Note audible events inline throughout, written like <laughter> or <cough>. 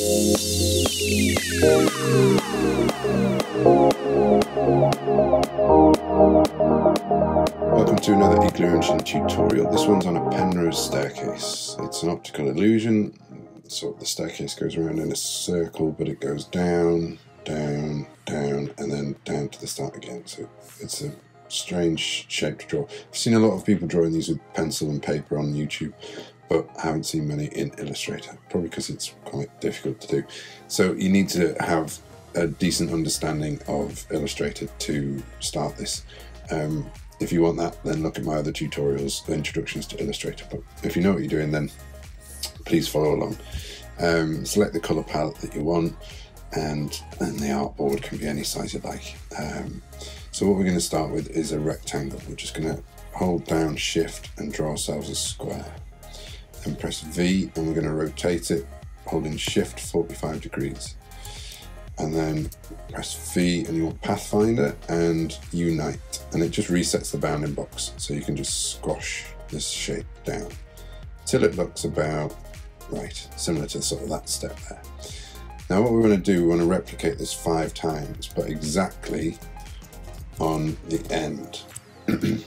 Welcome to another Igloo Imaging tutorial. This one's on a Penrose staircase. It's an optical illusion, so the staircase goes around in a circle, but it goes down, down, down, and then down to the start again. So it's a strange shape to draw. I've seen a lot of people drawing these with pencil and paper on YouTube, but I haven't seen many in Illustrator, probably because it's quite difficult to do. So you need to have a decent understanding of Illustrator to start this. Um, if you want that, then look at my other tutorials, the introductions to Illustrator. But if you know what you're doing, then please follow along. Um, select the color palette that you want, and, and the artboard can be any size you like. Um, so what we're going to start with is a rectangle. We're just going to hold down shift and draw ourselves a square. Then press V and we're going to rotate it holding shift 45 degrees and then press V and you want Pathfinder and Unite and it just resets the bounding box so you can just squash this shape down till it looks about right, similar to sort of that step there. Now what we want to do, we want to replicate this five times, but exactly on the end. <clears throat>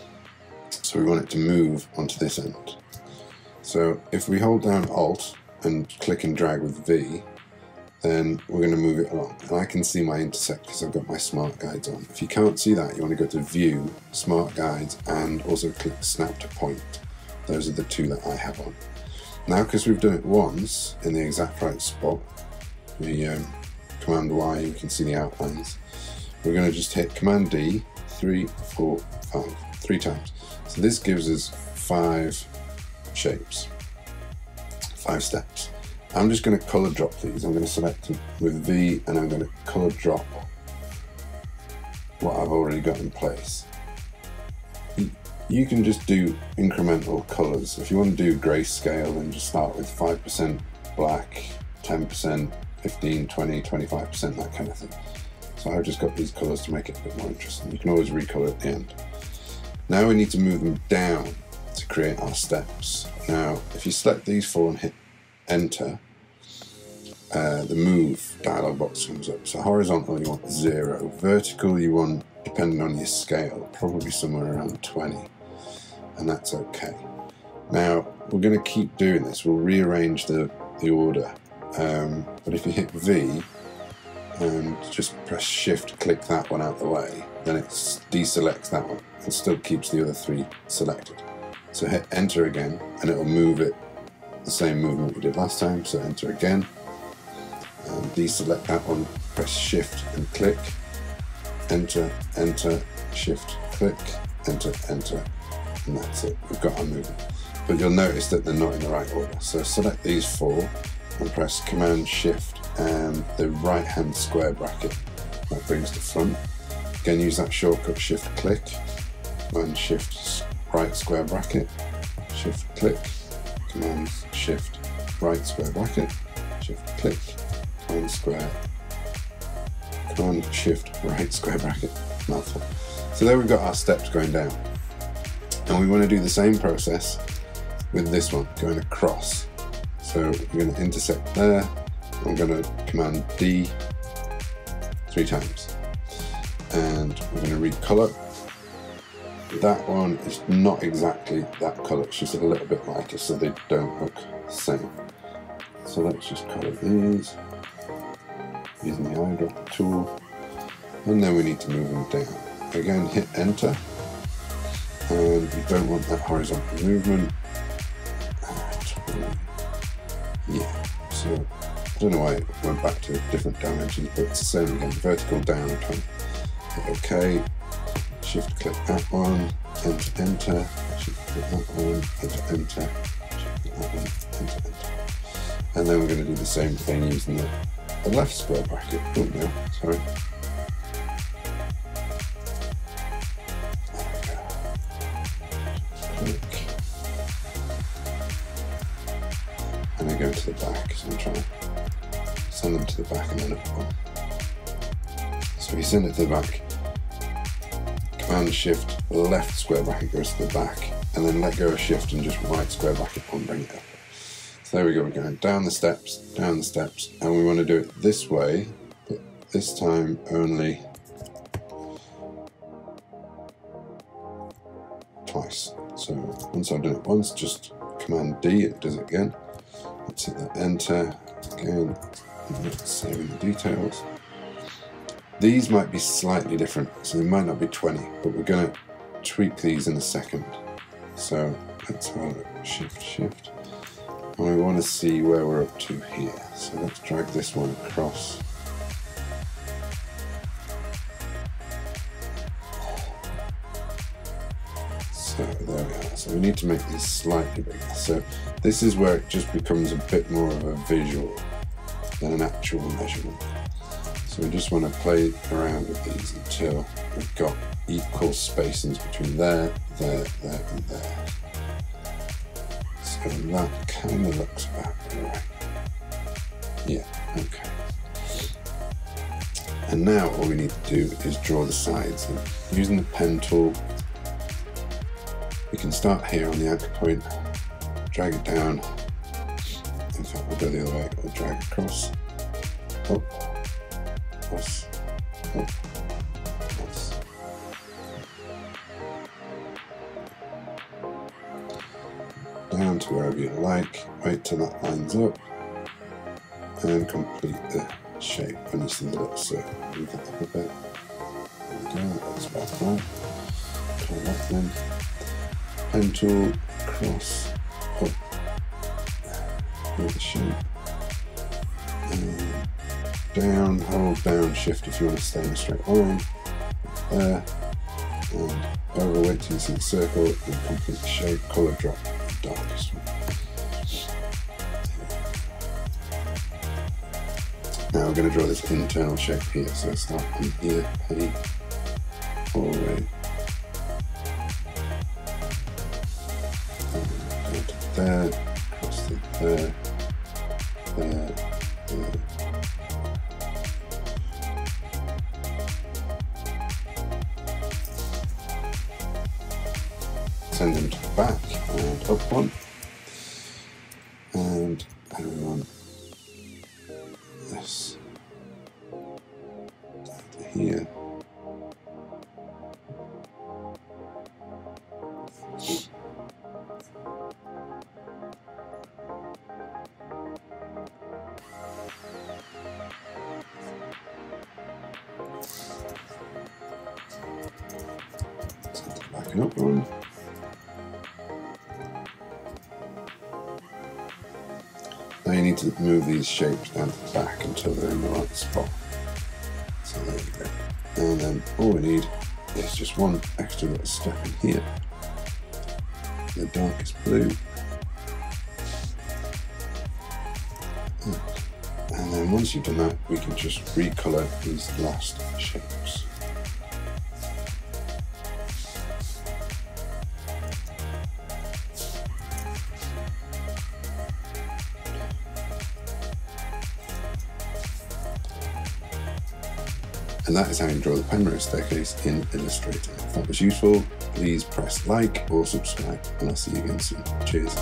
so we want it to move onto this end. So if we hold down Alt and click and drag with V, then we're going to move it along. And I can see my intersect because I've got my smart guides on. If you can't see that, you want to go to View, Smart Guides, and also click Snap to Point. Those are the two that I have on. Now, because we've done it once in the exact right spot, we um, Command Y, you can see the outlines. We're going to just hit Command D, three, four, five, three times. So this gives us five shapes, five steps. I'm just going to color drop these. I'm going to select them with V and I'm going to color drop what I've already got in place. You can just do incremental colors. If you want to do grayscale, then just start with 5% black, 10%, 15, 20, 25%, that kind of thing. So I've just got these colors to make it a bit more interesting. You can always recolor at the end. Now we need to move them down to create our steps. Now, if you select these four and hit enter, uh, the move dialog box comes up. So horizontal you want zero, vertical you want, depending on your scale, probably somewhere around 20, and that's okay. Now we're going to keep doing this. We'll rearrange the, the order, um, but if you hit V and just press shift, click that one out the way, then it deselects that one and still keeps the other three selected. So hit enter again and it'll move it the same movement we did last time. So enter again and deselect that one, press shift and click, enter, enter, shift, click, enter, enter, and that's it. We've got our movement. But you'll notice that they're not in the right order. So select these four and press command shift and the right hand square bracket that brings the front. Again use that shortcut shift click, and shift right square bracket, shift click, command shift right square bracket, shift click, command square, command shift right square bracket, mouthful. So there we've got our steps going down. And we want to do the same process with this one, going across. So we're going to intersect there. I'm going to command D three times. And we're going to recolor that one is not exactly that colour, it's just a little bit lighter so they don't look the same. So let's just colour these using the eyedropper tool and then we need to move them down. Again hit enter and we don't want that horizontal movement. Yeah, so I don't know why it went back to a different dimensions but it's the same again, vertical down, hit OK shift click that one, enter, enter, shift click that one, enter, enter, shift click that one, enter, enter. And then we're going to do the same thing using the, the left square bracket. Oh no, sorry. And then go to the back, so I'm trying to send them to the back and then up one. So we send it to the back, Command Shift left square bracket goes to the back, and then let go of Shift and just right square bracket and bring it up. So there we go, we're going down the steps, down the steps, and we want to do it this way, but this time only twice. So once I've done it once, just Command D, it does it again. Let's hit that enter again, saving the details. These might be slightly different, so they might not be 20, but we're going to tweak these in a second. So let's have a look. Shift, shift. And we want to see where we're up to here. So let's drag this one across. So there we are. So we need to make these slightly bigger. So this is where it just becomes a bit more of a visual than an actual measurement. So we just want to play around with these until we've got equal spacings between there, there, there, and there. So that kind of looks about right. Yeah, okay. And now all we need to do is draw the sides. And using the pen tool, we can start here on the anchor point, drag it down. In fact, we'll go the other way. We'll drag across, up, Down to wherever you like. Wait till that lines up, and complete the shape. And you see the little circle. Move it up a bit. There we go. That's about right. Call that then. Pen tool, cross, up, with the shape, and down, hold down, shift if you want to stay in a straight line, there, and you see the circle, and complete the shape, colour drop, darkest. Now we're going to draw this internal shape here, so start from here, P, all the way to there, across to there, up one, and hang on this here. Back up one. Now you need to move these shapes down to the back until they're in the right spot. So there you go. And then all we need is just one extra little step in here. The darkest blue. And then once you've done that, we can just recolor these last shapes. And that is how you draw the Penrose staircase in Illustrator. If that was useful, please press like or subscribe, and I'll see you again soon. Cheers.